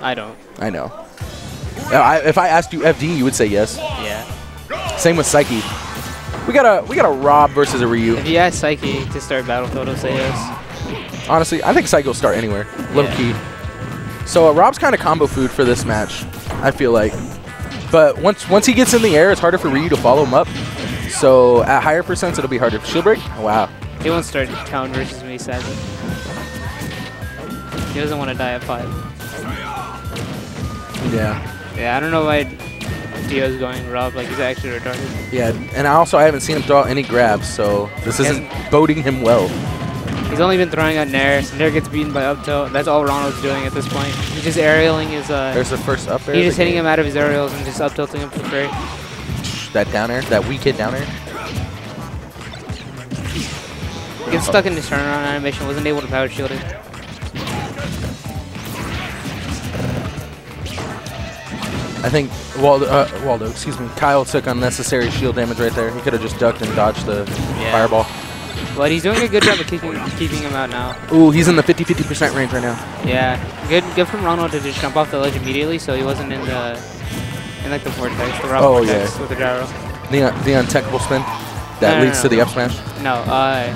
I don't. I know. I, if I asked you FD, you would say yes. Yeah. Same with Psyche. We got a we got a Rob versus a Ryu. If you ask Psyche to start Battlefield, he'll say yes. Honestly, I think Psyche will start anywhere. Low Yeah. key. So uh, Rob's kind of combo food for this match. I feel like. But once once he gets in the air, it's harder for Ryu to follow him up. So at higher percents, it'll be harder. Shield break? Wow. He won't start Talon versus me, sadly. He doesn't want to die at five. Yeah. Yeah, I don't know why Dio's going Rob. Like he's actually retarded. Yeah, and I also I haven't seen him throw out any grabs, so this isn't boding him well. He's only been throwing out Nair. So Nair gets beaten by up tilt. That's all Ronald's doing at this point. He's just aerialing his. Uh, There's the first up air. he's just hitting game. him out of his aerials and just up tilting him for free. That down air, that weak hit down air. Gets stuck in his turnaround animation. Wasn't able to power shield it. I think Waldo, uh, Waldo, excuse me, Kyle took unnecessary shield damage right there. He could have just ducked and dodged the Yeah. fireball. But he's doing a good job of keeping keeping him out now. Ooh, he's in the 50-50% range right now. Yeah, good good from Ronald to just jump off the ledge immediately, so he wasn't in the in like the vortex, the rock Oh, vortex yeah. with the gyro. The, uh, the untechable spin that No, no, leads no, to the no. up smash. No, uh,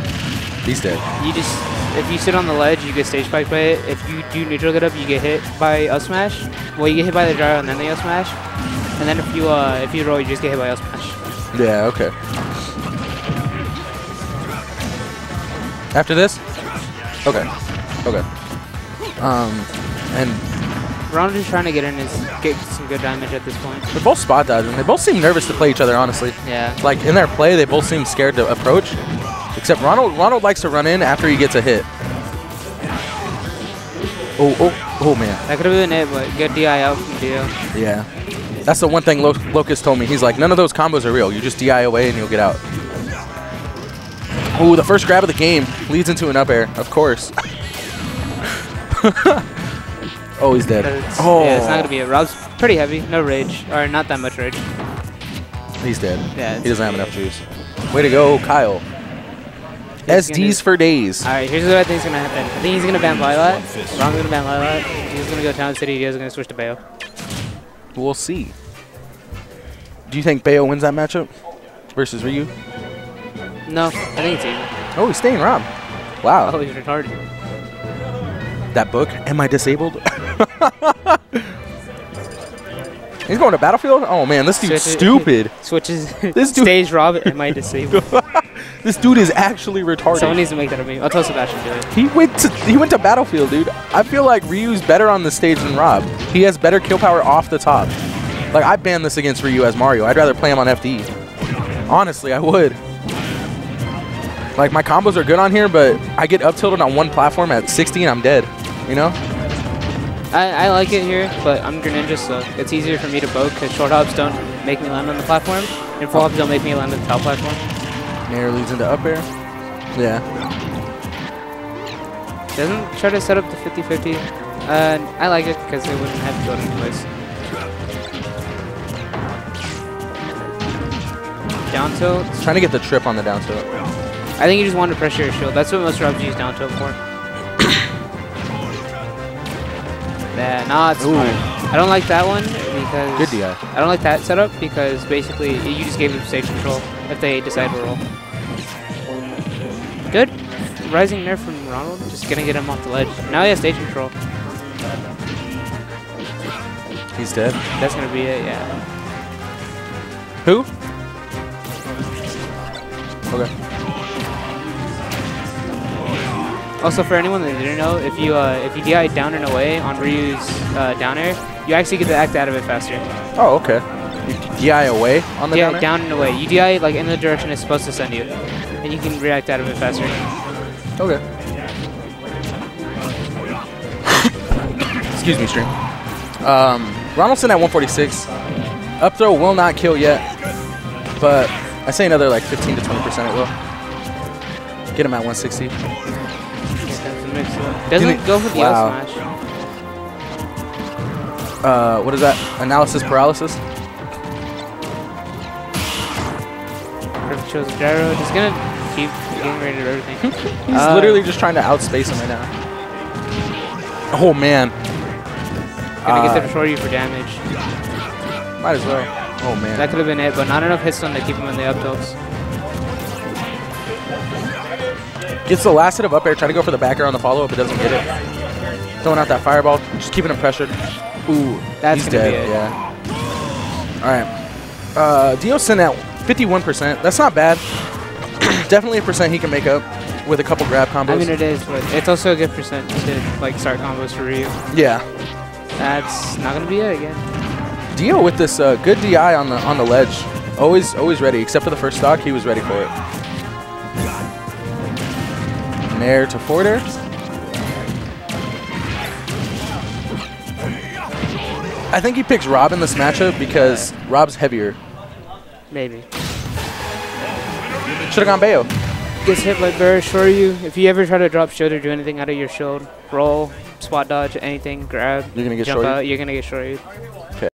He's dead. you just if you sit on the ledge, you get stage spiked by it. If you do neutral get up, you get hit by up smash. Well, you get hit by the gyro and then the up smash. And then if you uh if you roll, you just get hit by up smash. Yeah, okay. After this? Okay. Okay. Um, and Ronald is trying to get in his get some good damage at this point. they're both spot dodging. They both seem nervous to play each other, honestly. Yeah. Like in their play, they both seem scared to approach. Except Ronald, Ronald likes to run in after he gets a hit. Oh, oh, oh man. That could have been it, but good DI out from Dio. Yeah. That's the one thing Lo- Locust told me. He's like, none of those combos are real. You just DI away and you'll get out. Ooh, the first grab of the game leads into an up air, of course. oh, he's dead. It's- Oh, Yeah, it's not oh. gonna be it. Rob's pretty heavy, no rage, or not that much rage. he's dead. Yeah, He doesn't have enough juice. Way to go, Kyle. He's SDs for days. All right, here's what I think is gonna happen. I think he's gonna ban Lylat. Ron's gonna ban Lylat. He's gonna go Town City. Dio's gonna switch to Bayo. We'll see. Do you think Bayo wins that matchup versus Ryu? No, I think it's even. Oh, he's staying Rob. Wow. Oh, he's retarded. That book, Am I Disabled? he's going to Battlefield? Oh man, this dude's Switch it- stupid. Switches. This dude- Stage Rob. Am I disabled? This dude is actually retarded. Someone needs to make that a meme. I'll tell Sebastian to do it. He went to he went to Battlefield, dude. I feel like Ryu's better on the stage than Rob. He has better kill power off the top. Like I ban this against Ryu as Mario. I'd rather play him on FD. Honestly, I would. Like my combos are good on here, but I get up tilted on one platform at 60 and I'm dead. You know? I, I like it here, but I'm Greninja, so it's easier for me to boat because short hops don't make me land on the platform, and full oh. hops don't make me land on the top platform. Nair leads into up air. Yeah. Doesn't try to set up the 50-50. Uh, I like it because they wouldn't have killed him twice. Down tilt. Trying to get the trip on the down tilt. I think you just want to pressure your shield. That's what most Robs use down tilt for. yeah, nah, it's Ooh. smart. I don't like that one because Good DI. I don't like that setup because basically you just gave him stage control if they decide to roll. Good. Rising nerf from Ronald. Just gonna get him off the ledge. Now he has stage control. He's dead. That's gonna be it, yeah. Who? Okay. Also, for anyone that didn't know, if you uh, if you DI down and away on Ryu's uh, down air, you actually get the act out of it faster. Oh, okay. You DI away on the Yeah, down down and away. You DI like in the direction it's supposed to send you, and you can react out of it faster. Okay. Excuse me, stream. Um, Ronaldson at 146. Up throw will not kill yet, but I say another like 15 to 20 percent it will. Get him at 160. Doesn't Didn't- go for the wow. L smash. Uh, what is that? Analysis paralysis. Shows gyro. Just gonna keep getting ready to everything. He's Uh, literally just trying to outspace him right now. Oh man. Gonna get Uh, to destroy you for damage. Might as well. Oh man. That could have been it, but not enough hits on to keep him in the up tilts. Gets the last hit of up air, try to go for the back air on the follow up, but doesn't get it. Throwing out that fireball, just keeping him pressured. Ooh, That's he's dead. it. Yeah. All right. Uh, Dio sent at 51%. That's not bad. Definitely a percent he can make up with a couple grab combos. I mean, it is, but it's also a good percent to like start combos for Ryu. yeah. That's not gonna be it again. Dio with this uh, good DI on the on the ledge. Always always ready. Except for the first stock, he was ready for it. Nair to forward air. I think he picks Rob in this matchup because Rob's heavier. Maybe. Should have gone Bayo. Gets hit by Burr, you. If you ever try to drop shield or do anything out of your shield, roll, spot dodge, anything, grab, You're gonna get jump out, you're gonna get Shoryu.